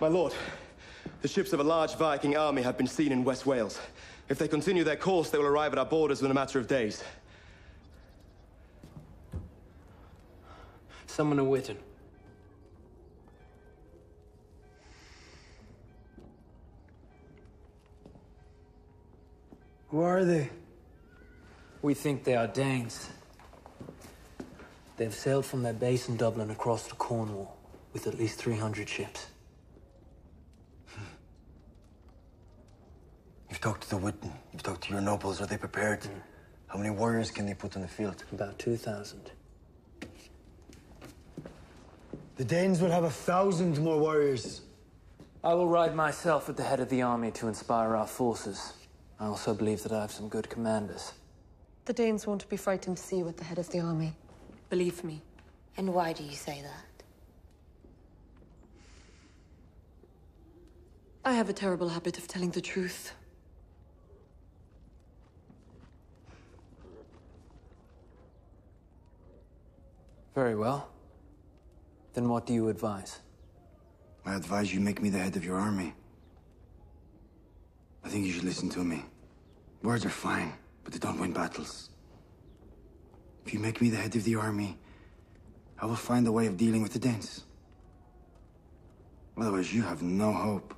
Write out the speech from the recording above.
My lord, the ships of a large Viking army have been seen in West Wales. If they continue their course, they will arrive at our borders within a matter of days. Someone in Witan. Who are they? We think they are Danes. They've sailed from their base in Dublin across to Cornwall with at least 300 ships. You've talked to the Witan. You've talked to your nobles. Are they prepared? Mm. How many warriors can they put on the field? About 2,000. The Danes will have a thousand more warriors. I will ride myself at the head of the army to inspire our forces. I also believe that I have some good commanders. The Danes won't be frightened to see you at the head of the army. Believe me. And why do you say that? I have a terrible habit of telling the truth. Very well. Then what do you advise? I advise you make me the head of your army. I think you should listen to me. Words are fine, but they don't win battles. If you make me the head of the army, I will find a way of dealing with the Danes. Otherwise, you have no hope.